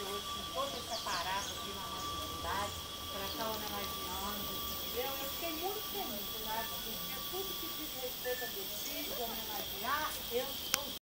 que hoje se encontra separado aqui na nossa cidade, para a Ana Mariana, entendeu? Eu fiquei muito feliz.